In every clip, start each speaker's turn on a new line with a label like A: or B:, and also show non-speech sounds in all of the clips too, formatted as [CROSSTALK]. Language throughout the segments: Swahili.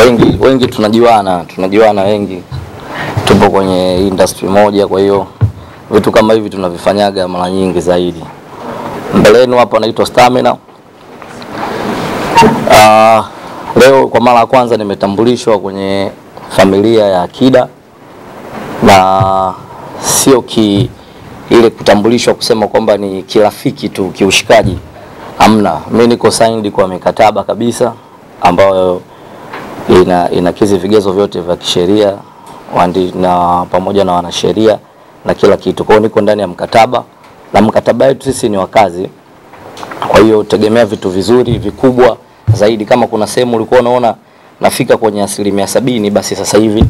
A: wengi wengi tunajuana, tunajuana wengi, tupo kwenye industry moja, kwa hiyo vitu kama hivi tunavifanyaga mara nyingi zaidi. Mbeleni hapa naitwa Stamina. Uh, leo kwa mara ya kwanza nimetambulishwa kwenye familia ya Akida na sio ki ile kutambulishwa kusema kwamba ni kirafiki tu kiushikaji, amna Mimi niko signed kwa mikataba kabisa ambayo ina inakizi vigezo vyote vya kisheria na pamoja na wanasheria na kila kitu. Kwa hiyo niko ndani ya mkataba na mkataba wetu sisi ni wakazi, kwa hiyo tegemea vitu vizuri vikubwa zaidi. Kama kuna sehemu ulikuwa unaona nafika kwenye asilimia sabini, basi sasa hivi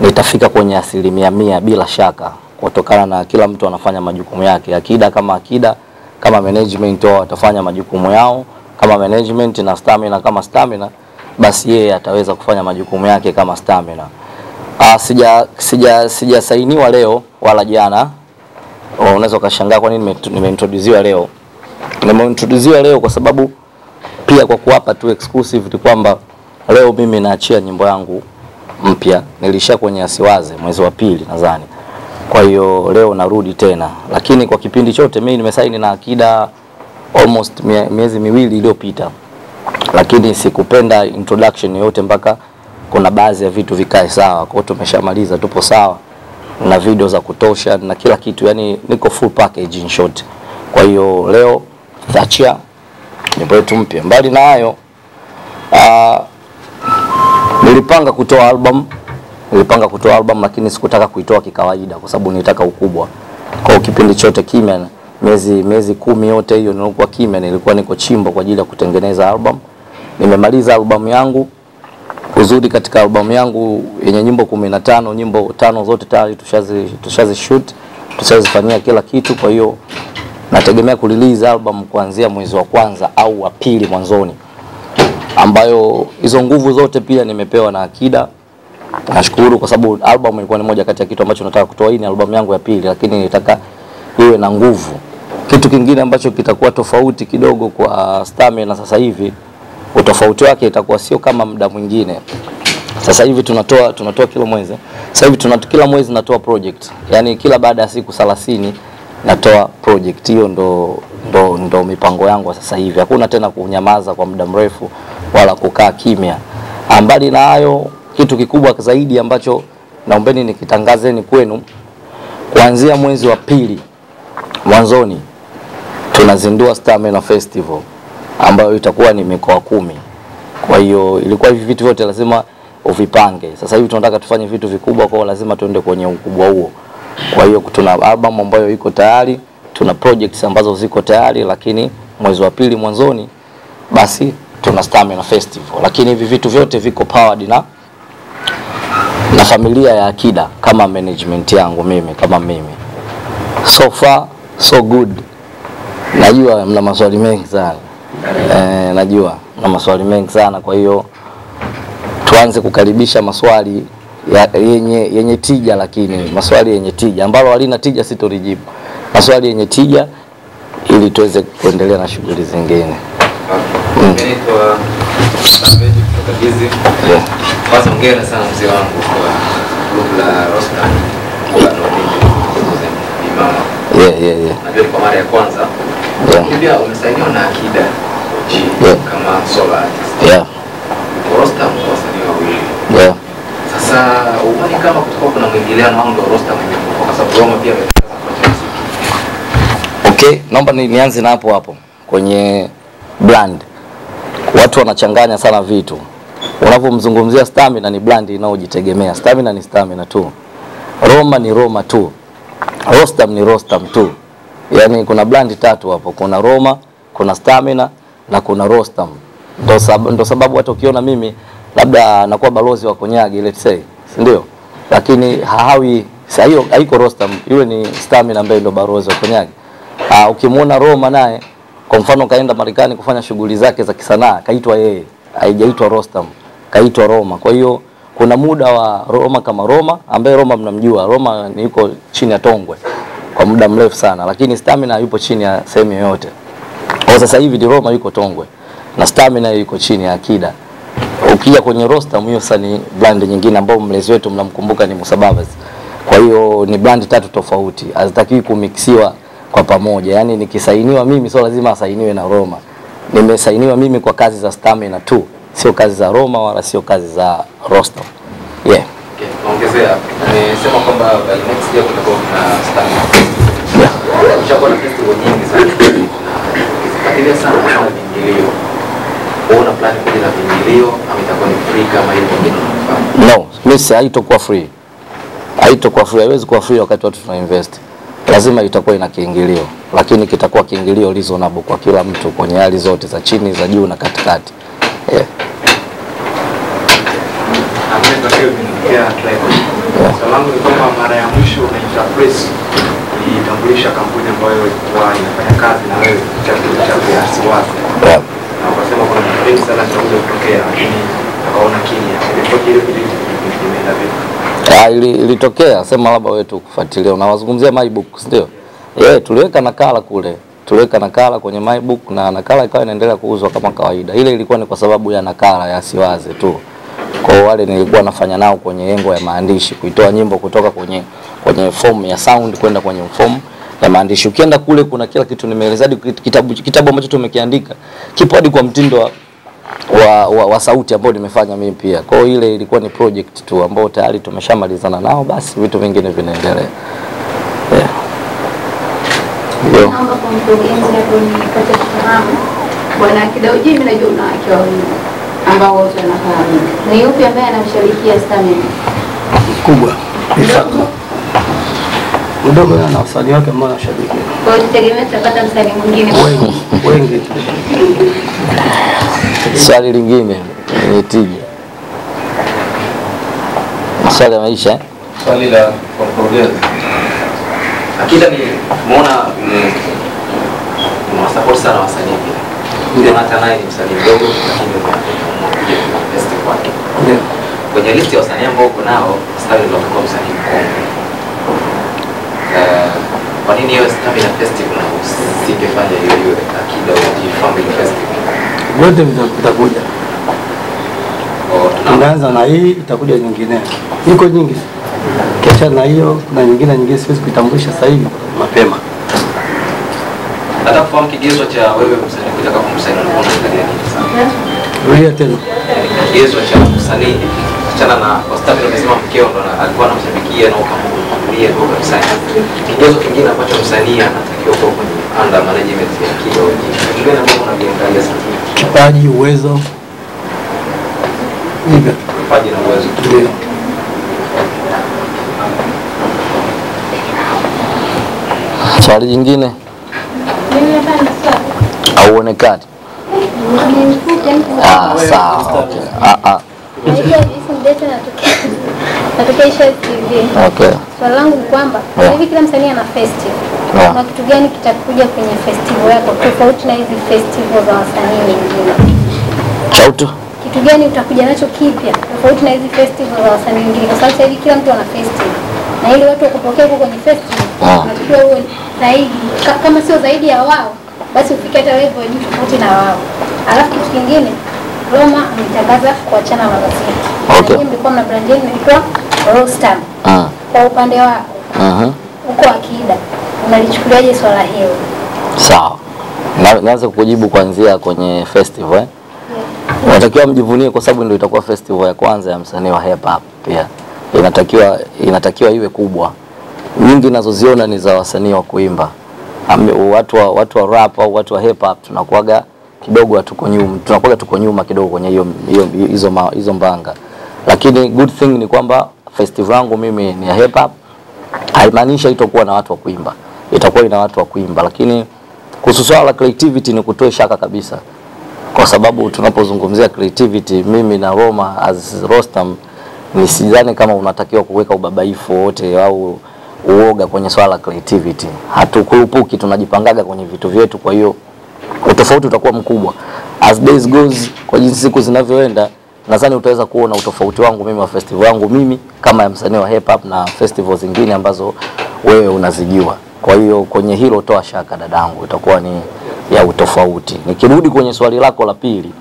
A: nitafika kwenye asilimia mia bila shaka, kutokana na kila mtu anafanya majukumu yake. Akida kama akida, kama management wao watafanya majukumu yao kama management, na stamina kama stamina, basi yeye ataweza kufanya majukumu yake kama stamina. Ah, sija sija sijasainiwa leo wala jana. Oh, Unaweza ukashangaa kwa nini nimeintroduziwa leo. Nimeintroduziwa leo kwa sababu pia kwa kuwapa tu exclusive tu kwamba leo mimi naachia nyimbo yangu mpya. Nilisha kwenye Asiwaze mwezi wa pili nadhani. Kwa hiyo leo narudi tena, lakini kwa kipindi chote mimi nimesaini na Akida almost mie- miezi miwili iliyopita, lakini sikupenda introduction yoyote mpaka kuna baadhi ya vitu vikae sawa. Kwa hiyo tumeshamaliza, tupo sawa na video za kutosha na kila kitu, yani niko full package in short. Kwa hiyo leo tutaachia nyimbo yetu mpya. Mbali na hayo ah, nilipanga kutoa album nilipanga kutoa album lakini sikutaka kuitoa kikawaida kwa sababu nilitaka ukubwa. Kwa kipindi chote kimya, miezi miezi kumi yote hiyo nilikuwa kimya, nilikuwa niko chimbo kwa ajili ya kutengeneza album. Nimemaliza albamu yangu uzuri katika albamu yangu yenye nyimbo kumi na tano nyimbo tano zote tayari tushazi tushazi shoot tushazifanyia kila kitu. Kwa hiyo nategemea kurelease album kuanzia mwezi wa kwanza au wa pili mwanzoni, ambayo hizo nguvu zote pia nimepewa na Akida. Nashukuru kwa sababu album ilikuwa ni moja kati ya kitu ambacho nataka kutoa. Hii ni albamu yangu ya pili, lakini nitaka iwe na nguvu. Kitu kingine ambacho kitakuwa tofauti kidogo kwa Stamina sasa hivi, utofauti wake itakuwa sio kama muda mwingine. Sasa hivi tunatoa tunatoa kila mwezi. Sasa hivi tuna kila mwezi natoa project. Yaani kila baada ya siku 30 natoa project. Hiyo ndo ndo ndo mipango yangu sasa hivi. Hakuna tena kunyamaza kwa muda mrefu wala kukaa kimya. ambali Mbali na hayo, kitu kikubwa zaidi ambacho naombeni nikitangazeni kwenu kuanzia mwezi wa pili mwanzoni tunazindua Stamina Festival ambayo itakuwa ni mikoa kumi. Kwa hiyo ilikuwa hivi vitu vyote lazima uvipange. Sasa hivi tunataka tufanye vitu vikubwa, kwa lazima tuende kwenye ukubwa huo. Kwa hiyo tuna album ambayo iko tayari, tuna projects ambazo ziko tayari, lakini mwezi wa pili mwanzoni, basi tuna Stamina Festival. Lakini hivi vitu vyote viko powered na na familia ya Akida kama management yangu mimi kama mimi. So far so good. Najua mna maswali mengi sana eh, najua na maswali mengi sana, kwa hiyo tuanze kukaribisha maswali ya, yenye, yenye tija, lakini maswali yenye tija ambalo halina tija sitolijibu. Maswali yenye tija ili tuweze kuendelea na shughuli zingine.
B: Gizi.
A: Yeah.
B: Kwanza hongera sana mzee wangu kwa grupu la Imama.
A: Yeah, yeah, yeah.
B: Najua kwa mara ya kwanza.
A: Yeah.
B: Pia umesainiwa na Akida
A: Yeah.
B: kama solar artist.
A: Yeah,
B: Rostam wasanii wawili.
A: yeah.
B: Sasa uone kama kutakuwa kuna mwingiliano au ndio Rostam kwa sababu Roma pia.
A: Okay, naomba ni, nianze na hapo hapo kwenye brand. Watu wanachanganya sana vitu. Unapomzungumzia Stamina ni brand inayojitegemea. Stamina ni Stamina tu. Roma ni Roma tu. Rostam ni Rostam tu. Yaani kuna brand tatu hapo. Kuna Roma, kuna Stamina na kuna Rostam. Ndo sababu, sababu hata ukiona mimi labda nakuwa balozi wa konyagi let's say, si ndio? Lakini hawi sasa, hiyo haiko Rostam, yule ni Stamina ambaye ndo balozi wa konyagi. Uh, ukimwona Roma naye kwa mfano kaenda Marekani kufanya shughuli zake za kisanaa, kaitwa yeye, haijaitwa Rostam, kaitwa Roma. Kwa hiyo kuna muda wa Roma kama Roma ambaye Roma mnamjua, Roma ni yuko chini ya Tongwe kwa muda mrefu sana, lakini Stamina yupo chini ya sehemu yoyote. Kwa sasa hivi ni Roma yuko Tongwe na Stamina yuko chini ya Akida. ukija kwenye roster hiyo sasa ni brand nyingine ambayo mlezi wetu mnamkumbuka ni Musa. Kwa hiyo ni brand tatu tofauti, hazitakiwi kumixiwa kwa pamoja. Yaani nikisainiwa mimi sio lazima asainiwe na Roma. Nimesainiwa mimi kwa kazi za Stamina tu, sio kazi za Roma wala sio kazi za roster. Yeah.
B: Okay, naongezea nimesema kwamba next year kutakuwa na stamina
A: Yeah.
B: Ushakuwa na festival nyingi sana ukizifuatilia sana kama viingilio una plan kuja na viingilio ama itakuwa ni free kama hiyo wengine wanafanya
A: No, mimi haitokuwa free. Haitokuwa free, haiwezi kuwa free wakati watu tuna invest. Lazima itakuwa ina kiingilio, lakini kitakuwa kiingilio reasonable kwa kila mtu kwenye hali zote za chini, za juu na katikati. Yeah.
C: Yeah. Yeah. langu ni kwamba mara ya mwisho unaita press ilitambulisha kampuni ambayo ilikuwa inafanya kazi na wewe kile cha Siwazi.
A: Yeah.
C: Na wakasema kuna kitu kingi sana kitakuja kutokea lakini wakaona kimya. Ilikuwa ile kitu imeenda vipi?
A: Ah, ili, ilitokea sema labda wewe tu kufuatilia. Unawazungumzia MyBook, si ndio? Yeah, tuliweka nakala kule. Tuliweka nakala kwenye MyBook na nakala ikawa inaendelea kuuzwa kama kawaida. Ile ilikuwa ni kwa sababu ya nakala ya Siwaze tu. Kwa wale nilikuwa nafanya nao kwenye engo ya maandishi, kuitoa nyimbo kutoka kwenye kwenye form ya sound kwenda kwenye form ya maandishi. Ukienda kule kuna kila kitu nimeeleza hadi kitabu kitabu ambacho tumekiandika kipo hadi kwa mtindo wa wa, wa, wa sauti ambao nimefanya mimi pia. Kwa hiyo ile ilikuwa ni project tu ambao tayari tumeshamalizana nao, basi vitu vingine vinaendelea. Yeah. Ndio.
D: Naomba kwa mkurugenzi hapo nipate kufahamu bwana Kidauji, mimi najua una wake wawili ambao wote wanafahamika. Ni yupi ambaye anamshabikia Stamina?
E: kubwa mdogo na wasanii wake ambao anashabikia
D: Kwa hiyo tutegemea tutapata msanii mwingine.
E: wengi wengi.
A: Swali lingine ni tija. Swali la maisha
B: swali la akida ni umeona support sana wasanii pia ndio hata naye ni msanii mdogo lakini kwake
E: Ndio.
B: kwenye listi ya wasanii ambao uko nao Stanley ndio atakuwa msanii mkongwe kwa nini hiyo Stamina Festival na usingefanya hiyo hiyo akida uji family festival?
E: Vyote vita- vitakuja
B: Kwa
E: tunaanza. Na hii itakuja nyingine. Iko nyingi. Kesha na hiyo kuna nyingine nyingine siwezi kuitambulisha sasa hivi mapema.
B: Nataka kufahamu kigezo cha wewe msanii kutaka kumsanii ulikuwa unaangalia nini sana
E: rudia tena.
B: Kigezo cha msanii kichana na Ostami amesema mkeo ndo alikuwa anamshabikia na ukamhudhuria kwa kanisani. Kigezo kingine ambacho msanii anatakiwa kuwa kwenye under management ya kidogo. Kitu gani ambacho unaviangalia sana?
E: kipaji uwezo hivyo
B: Kipaji na uwezo.
E: ndio
A: Swali jingine
D: Mimi hapa na swali.
A: hauonekani.
D: Ni
A: Ah, sawa. Okay. Ah, ah. Okay.
D: Swali langu kwamba
A: Yeah.
D: hivi kila msanii ana festival. Na kitu gani kitakuja kwenye festival yako tofauti na hizi festival za wasanii wengine?
A: Chauto.
D: Kitu gani utakuja nacho kipya tofauti na hizi festival za wasanii wengine? Kwa sababu sasa hivi kila mtu ana festival. Na ili watu wakupokea huko kwenye festival,
A: Ah.
D: unatakiwa uwe zaidi kama sio zaidi ya wao, basi ufike hata level ya juu tofauti na wao. Alafu kitu kingine Roma ametangaza kuachana na magazeti.
A: Okay.
D: Mlikuwa mna brand yenu inaitwa Rostam.
A: Ah.
D: Kwa upande wako huko akida unalichukuliaje swala hilo?
A: Sawa. Na- Naanza kukujibu kuanzia kwenye festival eh? Unatakiwa mjivunie kwa sababu ndio itakuwa festival ya kwanza ya msanii wa hip hop pia. Inatakiwa inatakiwa iwe kubwa. Nyingi nazoziona ni za wasanii wa kuimba. Ambe, Watu wa watu wa rap au watu wa hip hop tunakuaga kidogo tuko nyuma, Tunakuaga tuko nyuma kidogo kwenye hiyo hizo hizo mbanga. Lakini good thing ni kwamba festival yangu mimi ni ya hip hop. Haimaanishi itakuwa na watu wa kuimba, itakuwa ina watu wa kuimba, lakini kuhusu swala la creativity ni kutoe shaka kabisa, kwa sababu tunapozungumzia creativity, mimi na Roma as Rostam ni sidhani kama unatakiwa kuweka ubabaifu wowote au uoga kwenye swala la creativity. Hatukurupuki, tunajipangaga kwenye vitu vyetu, kwa hiyo utofauti utakuwa mkubwa. As days goes, kwa jinsi siku zinavyoenda, nadhani utaweza kuona utofauti wangu mimi wa festival yangu mimi kama ya msanii wa hip hop na festival zingine ambazo wewe unazijua. Kwa hiyo kwenye hilo toa shaka dadangu, itakuwa ni ya utofauti. Nikirudi kwenye swali lako la pili,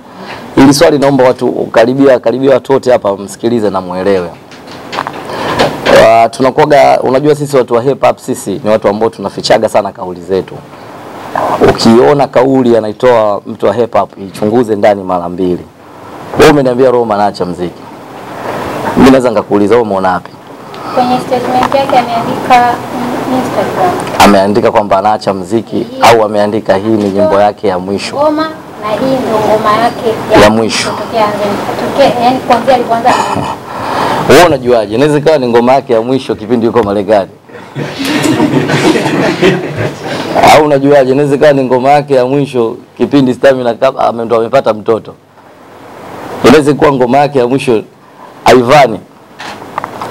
A: Hili swali naomba watu karibia karibia watu wote hapa msikilize na muelewe. Uh, tunakuwaga unajua sisi watu wa hip hop sisi ni watu ambao tunafichaga sana kauli zetu. Ukiona kauli anaitoa mtu wa hip hop ichunguze ndani mara mbili. Wewe umeniambia Roma anaacha mziki. Mimi naweza ngakuuliza wewe umeona wapi?
D: Kwenye statement yake ameandika Instagram.
A: Ameandika kwamba anaacha mziki au ameandika hii ni nyimbo yake ya mwisho.
D: Roma, na hii ndio ngoma yake
A: Ya ya mwisho.
D: Tokea yani kuanzia alipoanza [LAUGHS]
A: Wewe unajuaje? Inaweza ikawa ni ngoma yake ya mwisho kipindi yuko Marekani. [LAUGHS] Au unajuaje? Inaweza ikawa ni ngoma yake ya mwisho kipindi Stamina Cup ame- ndo amepata mtoto. Inaweza kuwa ngoma yake ya mwisho Ivani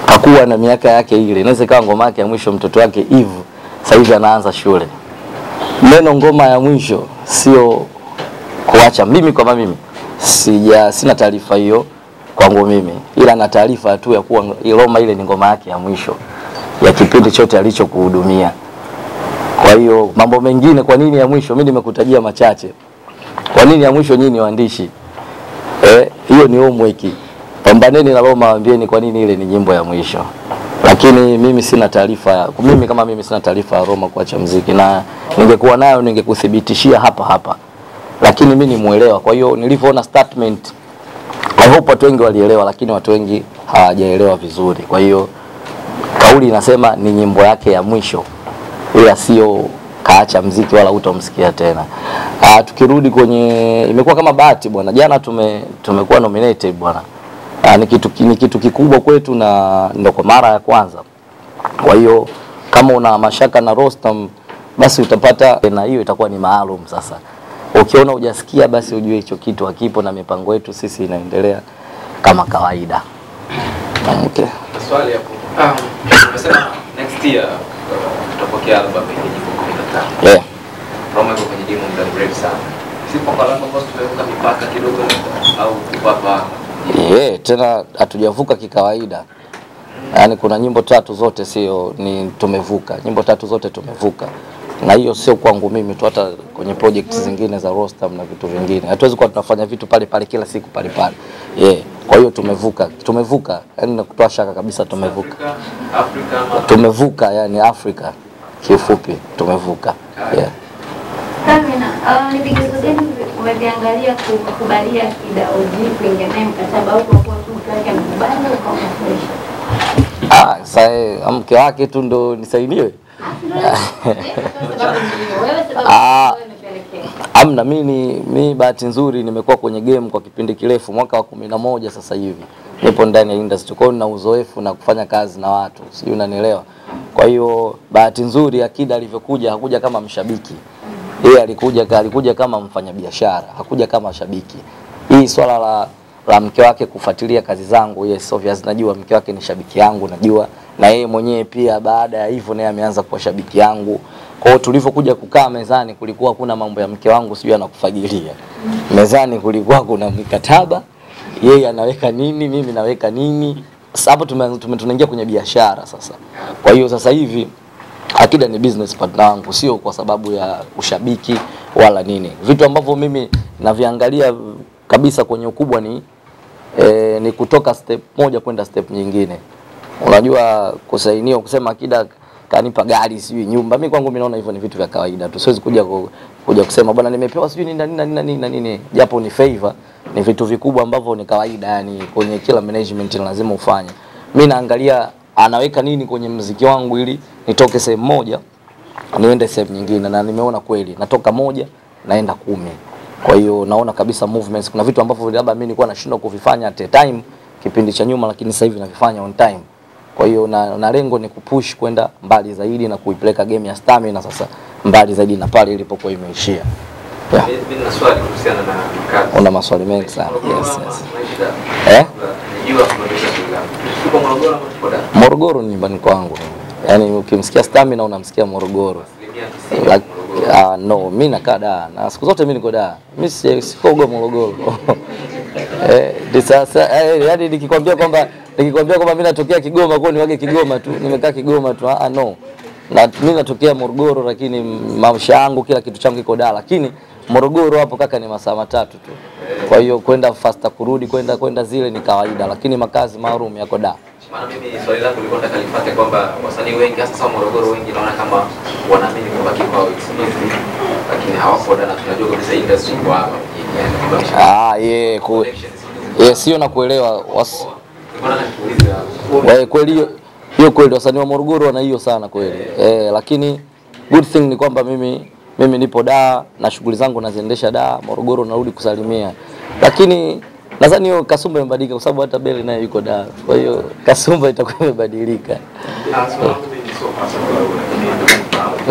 A: hakuwa na miaka yake ile. Inaweza ikawa ngoma yake ya mwisho mtoto wake Eve sasa hivi anaanza shule. Neno ngoma ya mwisho sio kuacha. Mimi kama mimi sija sina taarifa hiyo kwangu mimi, ila na taarifa tu ya kuwa Roma ile ni ngoma yake ya mwisho ya kipindi chote alichokuhudumia. Kwa hiyo mambo mengine, kwa nini ya mwisho? Mimi nimekutajia machache. Kwa nini ya mwisho? Nyinyi waandishi, eh, hiyo ni homework. Pambaneni na Roma, waambieni kwa nini ile ni nyimbo ya mwisho. Lakini mimi sina taarifa, mimi kama mimi sina taarifa ya Roma kuacha mziki, na ningekuwa nayo ningekuthibitishia hapa hapa, lakini mimi ni muelewa. Kwa hiyo nilivyoona statement I hope watu wengi walielewa, lakini watu wengi hawajaelewa vizuri. Kwa hiyo kauli inasema ni nyimbo yake ya mwisho, ila sio kaacha mziki wala utamsikia tena. Ah, tukirudi kwenye imekuwa kama bahati bwana, jana tume tumekuwa nominated bwana. Ah, ni kitu ni kitu kikubwa kwetu na ndo kwa mara ya kwanza. Kwa hiyo kama una mashaka na Rostam basi utapata na hiyo itakuwa ni maalum sasa. Ukiona hujasikia basi ujue hicho kitu hakipo na mipango yetu sisi inaendelea kama kawaida. Okay.
B: Swali hapo. Ah, unasema next year uh, tutapokea album yenye nyimbo 15.
A: Yeah.
B: Roma iko kwenye dimu muda mrefu sana. Si kwamba labda boss tumevuka mipaka kidogo au
A: Yeah, tena hatujavuka kikawaida. Yaani kuna nyimbo tatu zote sio ni tumevuka. Nyimbo tatu zote tumevuka. Na hiyo sio kwangu mimi tu, hata kwenye project zingine za Rostam na vitu vingine. Hatuwezi kuwa tunafanya vitu pale pale kila siku pale pale. Yeah. Kwa hiyo tumevuka, tumevuka. Yaani nakutoa shaka kabisa tumevuka. Tumevuka yani Afrika kiufupi tumevuka. Yeah.
F: Uh?
A: Ah, sasa eh, mke wake tu ndo nisainiwe? [LAUGHS] Ah. Amna, mi ni mi bahati nzuri nimekuwa kwenye game kwa kipindi kirefu, mwaka wa kumi na moja sasa hivi nipo ndani ya industry, kwa hiyo nina uzoefu na kufanya kazi na watu, sijui unanielewa. Kwa hiyo bahati nzuri Akida alivyokuja hakuja kama mshabiki, yeye alikuja alikuja kama mfanyabiashara, hakuja kama shabiki. Hii swala la la mke wake kufuatilia kazi zangu, yes obvious, najua mke wake ni shabiki yangu, najua na yeye mwenyewe pia baada ya hivyo naye ameanza kuwa shabiki yangu. Kwa hiyo tulivyokuja kukaa mezani, kulikuwa kuna mambo ya mke wangu sijui anakufagilia. Mezani kulikuwa kuna mikataba, yeye anaweka nini, mimi naweka nini. Sasa hapo tunaingia kwenye biashara sasa. Kwa hiyo sasa hivi Akida ni business partner wangu, sio kwa sababu ya ushabiki wala nini. Vitu ambavyo mimi naviangalia kabisa kwenye ukubwa ni e, ni kutoka step moja kwenda step nyingine. Unajua kusainiwa kusema Akida kanipa gari sijui nyumba, mimi kwangu mimi naona hivyo ni vitu vya kawaida tu. Siwezi kuja kuja kusema bwana nimepewa sijui nini nini na nini na nini, japo ni favor, ni vitu vikubwa ambavyo ni kawaida, yani kwenye kila management lazima ufanye. Mimi naangalia anaweka nini kwenye mziki wangu ili nitoke sehemu moja niende sehemu nyingine, na nimeona kweli natoka moja naenda kumi. Kwa hiyo naona kabisa movements, kuna vitu ambavyo labda mimi nilikuwa nashindwa kuvifanya at a time kipindi cha nyuma, lakini sasa hivi navifanya on time. Kwa hiyo na, na lengo ni kupush kwenda mbali zaidi na kuipeleka game ya Stamina sasa mbali zaidi na pale ilipokuwa imeishia. Yeah.
B: Mimi mimi.
A: Una maswali mengi sana. Yes, yes. Eh?
B: Morogoro
A: ni nyumbani kwangu. Yaani ukimsikia Stamina unamsikia Morogoro. Like, uh, no, mi nakaa Dar na siku zote mi niko Dar. Mi si- sikoga Morogoro. [LAUGHS] eh, sasa eh, yani nikikwambia kwamba nikikwambia kwamba mi natokea Kigoma kwa niwage Kigoma tu, nimekaa Kigoma tu. Ah, no. Na mi natokea Morogoro lakini maisha yangu kila kitu changu kiko Dar, lakini Morogoro hapo kaka ni masaa matatu tu. Kwa hiyo kwenda fasta kurudi kwenda kwenda zile ni kawaida, lakini makazi maalum yako da.
B: Maana mimi swali langu lilikuwa nataka lipate kwamba wasanii wengi hasa sawa Morogoro wengi naona kama wanaamini kwamba kipa hivi lakini hawapo na tunajua kabisa industry kwa hapa
A: Ah, ye, ku, yeah, sio na kuelewa was. Eh, kweli hiyo hiyo kweli wasanii wa Morogoro wana hiyo sana kweli. Eh, lakini good thing ni kwamba mimi mimi nipo daa na shughuli zangu naziendesha daa Morogoro narudi kusalimia. Lakini nadhani hiyo Kasumba imebadilika kwa sababu hata Beli naye yuko daa, Kwa hiyo Kasumba itakuwa imebadilika.
C: Ah, personal.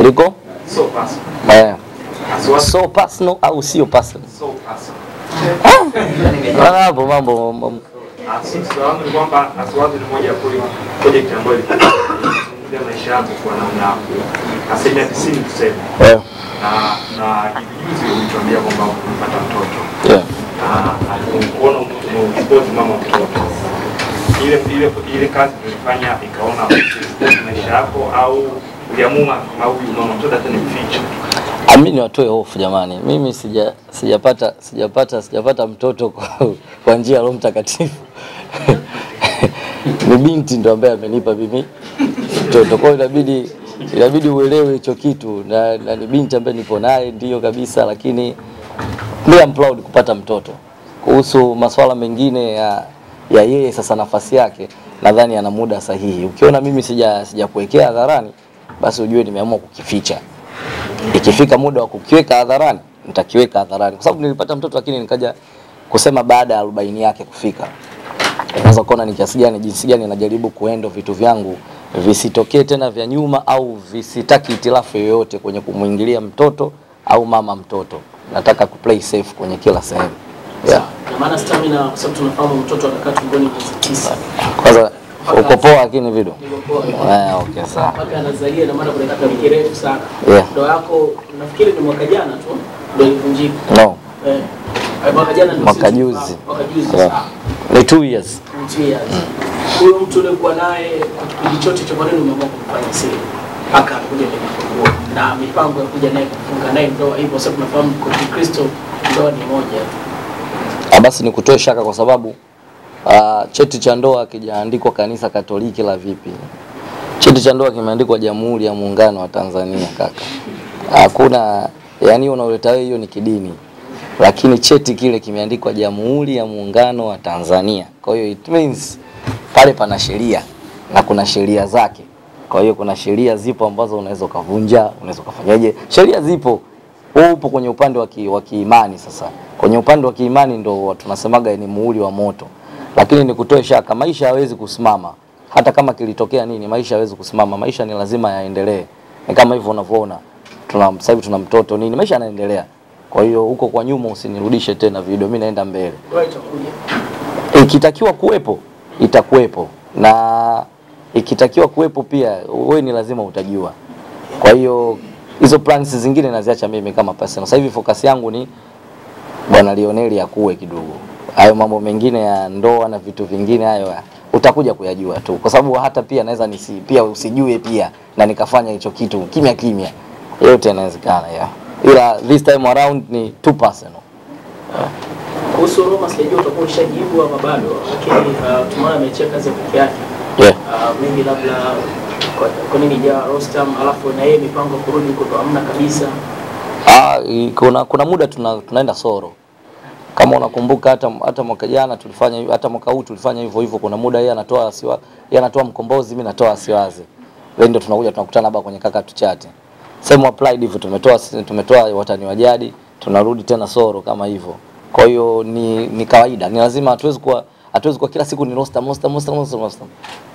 A: Liko?
C: so personal.
A: Eh.
C: Ah,
A: So personal au sio personal?
C: So personal.
A: Maana hapo mambo
C: Ah, so- langu ni kwamba Aswazi ni moja ya project ambayo ilikuwa inazungumzia maisha yako kwa namna asilimia tisini tuseme
A: eh.
C: Na na juzi ulituambia kwamba umepata mtoto.
A: Yeah.
C: na kuona umespoti mama mtoto. Ile ile ile kazi tulifanya ikaona maisha yako au uliamua au huyu mama mtoto hata nimfiche
A: Ami ni watoe hofu jamani, mimi sija sijapata sijapata sijapata mtoto kwa, kwa njia ya Roho Mtakatifu. [LAUGHS] Ni binti ndo ambaye amenipa mimi mtoto. Kwa hiyo inabidi [LAUGHS] inabidi uelewe hicho kitu na, na ni binti ambaye nipo naye ndio kabisa, lakini mi am proud kupata mtoto. Kuhusu masuala mengine ya ya yeye sasa nafasi yake, nadhani ana muda sahihi. Ukiona mimi sija sijakuwekea hadharani, basi ujue nimeamua kukificha ikifika muda wa kukiweka hadharani nitakiweka hadharani, kwa sababu nilipata mtoto lakini nikaja kusema baada ya arobaini yake kufika. Unaweza kuona ni kiasi gani, jinsi gani najaribu kuendo vitu vyangu visitokee tena vya nyuma, au visitaki itilafu yoyote kwenye kumwingilia mtoto au mama mtoto. Nataka ku play safe kwenye kila sehemu yeah.
G: Na maana stamina, kwa sababu tunafahamu mtoto anakaa tumboni miezi tisa
A: Kwanza uko poa, lakini
G: poa.
A: eh, okay sawa
G: mpaka anazalia, na maana kuna kaka wiki refu sana.
A: Yeah.
G: Ndoa yako nafikiri ni mwaka jana tu ndio ilivunjika.
A: no
G: Eh. Mwaka jana ndio
A: Mwaka juzi.
G: Mwaka juzi
A: yeah. ni 2 years
G: 2 years. Huyo mtu uliokuwa naye kwa kipindi chote cha maneno umeamua kumfanya siri mpaka anakuja kujifungua na mipango ya kuja naye kufunga naye ndoa hivyo, sababu tunafahamu kwa Kikristo ndoa ni moja.
A: Ah, basi nikutoe shaka kwa sababu uh, cheti cha ndoa kijaandikwa kanisa Katoliki la vipi? Cheti cha ndoa kimeandikwa Jamhuri ya Muungano wa Tanzania kaka. Hakuna yani unaoleta wewe hiyo ni kidini. Lakini cheti kile kimeandikwa Jamhuri ya Muungano wa Tanzania. Kwa hiyo it means pale pana sheria na kuna sheria zake. Kwa hiyo kuna sheria zipo ambazo unaweza ukavunja, unaweza ukafanyaje? Sheria zipo. Wewe upo kwenye upande wa ki- wa kiimani sasa. Kwenye upande wa kiimani ndo tunasemaga ni muhuri wa moto. Lakini nikutoe shaka, maisha hawezi kusimama. Hata kama kilitokea nini, maisha hawezi kusimama. Maisha ni lazima yaendelee. Ni kama hivyo unavyoona. Tuna sasa hivi tuna mtoto nini, maisha yanaendelea. Kwa hiyo huko kwa nyuma usinirudishe tena video, mimi naenda mbele
G: Ikitakiwa itakuja.
A: ikitakiwa kuwepo itakuwepo na ikitakiwa kuwepo pia wewe ni lazima utajua. Kwa hiyo hizo plans zingine naziacha mimi kama personal. Sasa hivi focus yangu ni bwana Lionel akue kidogo. Hayo mambo mengine ya ndoa na vitu vingine hayo utakuja kuyajua tu. Kwa sababu hata pia naweza nisi pia usijue pia na nikafanya hicho kitu kimya kimya. Yote yanawezekana ya ila this time around ni too personal.
G: Kuhusu Roma sijui utakuwa ushajibu ama bado, lakini uh, tumeona amechia kazi peke yake.
A: Yeah.
G: Uh, maybe labda kwa, nini ja Rostam alafu na yeye mipango kurudi huko ndo hamna kabisa.
A: Ah, kuna kuna muda tuna, tunaenda soro. Kama unakumbuka hata hata mwaka jana tulifanya hata mwaka huu tulifanya hivyo hivyo. Kuna muda yeye anatoa asiwa, yeye anatoa mkombozi, mimi natoa asiwazi. Then ndio tunakuja tunakutana hapa kwenye kaka tuchate. Same applied hivyo tumetoa tumetoa watani wa jadi, tunarudi tena soro kama hivyo. Kwa hiyo ni ni kawaida. Ni lazima hatuwezi kuwa hatuwezi kwa kila siku ni roster roster roster roster, roster.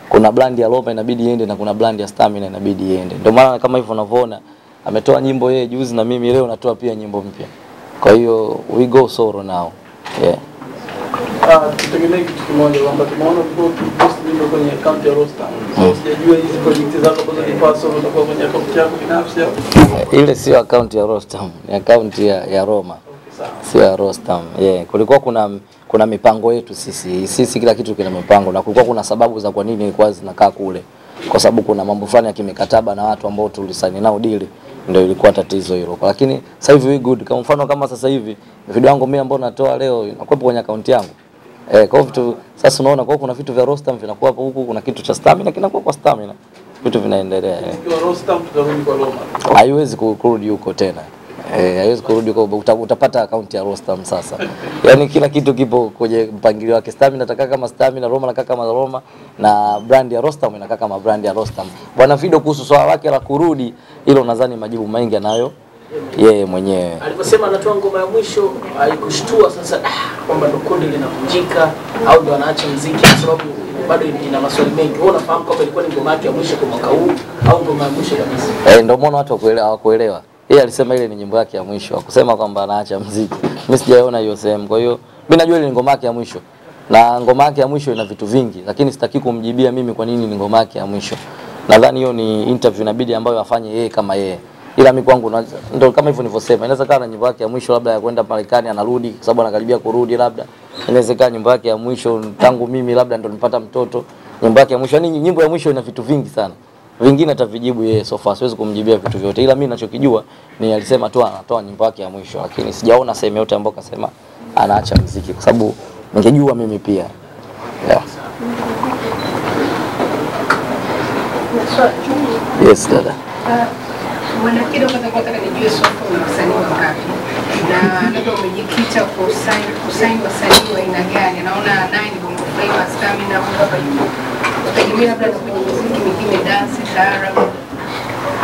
A: Kuna brand ya Roma inabidi iende na kuna brand ya Stamina inabidi iende. Ndio maana kama hivyo unavyoona ametoa nyimbo yeye juzi na mimi leo natoa pia nyimbo mpya. Kwa hiyo we go solo now. Yeah.
G: Uh, tutegemee kitu kimoja kwamba tumeona ukipost nyimbo kwenye account ya Rostam. So sijajua hizi project zako ambazo ni personal utakuwa kwenye account yako binafsi au
A: Ile sio account ya Rostam, ni account ya, ya Roma. Sio ya Rostam. Yeah. Kulikuwa kuna kuna mipango yetu sisi. Sisi kila kitu kina mipango na kulikuwa kuna sababu za kwa nini ilikuwa zinakaa kule. Kwa sababu kuna mambo fulani ya kimikataba na watu ambao tulisaini nao dili ndio ilikuwa tatizo hilo, lakini sasa hivi we good. Kwa mfano kama sasa hivi video yangu mimi ambayo natoa leo inakuwepo kwenye akaunti yangu eh, kwa vitu sasa unaona, kwa kuna vitu vya Rostam vinakuwa hapo huku, kuna kitu cha stamina kinakuwa kwa stamina, vitu vinaendelea eh haiwezi kurudi huko tena eh, haiwezi kurudi kwa uta, utapata akaunti ya Rostam sasa. Yaani kila kitu kipo kwenye mpangilio wake. Stamina nataka kama Stamina, Roma inakaa kama Roma na brand ya Rostam inakaa kama brand ya Rostam. Bwana Fido kuhusu swala lake la kurudi, hilo nadhani majibu mengi anayo yeye mwenyewe.
G: Aliposema anatoa ngoma ya mwisho alikushtua sasa ah, kwamba ndo kundi linavunjika au ndo anaacha muziki kwa sababu bado ina maswali mengi. Wewe unafahamu kwamba ilikuwa ni ngoma yake ya mwisho kwa mwaka huu au ngoma ya mwisho kabisa?
A: Eh, ndio maana watu wakuelewa hawakuelewa. Yeye alisema ile ni nyimbo yake ya mwisho, akusema kwamba anaacha muziki. Mimi sijaona hiyo sehemu. Kwa hiyo mimi najua ile ni ngoma yake ya mwisho. Na ngoma yake ya mwisho ina vitu vingi, lakini sitaki kumjibia mimi kwa nini ni ngoma yake ya mwisho. Nadhani hiyo ni interview inabidi ambayo afanye yeye kama yeye. Ila mimi kwangu ndio kama hivyo nilivyosema, inaweza kana nyimbo yake ya mwisho labda ya kwenda Marekani anarudi kwa sababu anakaribia kurudi labda. Inawezekana nyimbo yake ya mwisho tangu mimi labda ndo nipata mtoto. Nyimbo yake ya mwisho, yani nyimbo ya mwisho ina vitu vingi sana vingine atavijibu yeye so far, siwezi kumjibia vitu vyote, ila mimi ninachokijua ni alisema tu anatoa nyimbo yake ya mwisho, lakini sijaona sehemu yote ambayo kasema anaacha muziki, kwa sababu ningejua mimi pia yeah. Yes dada.
H: Mwanakida Flava, Stamina, huyu hapa yupo. Tegemea labda na kwenye muziki mingine dance, taarab,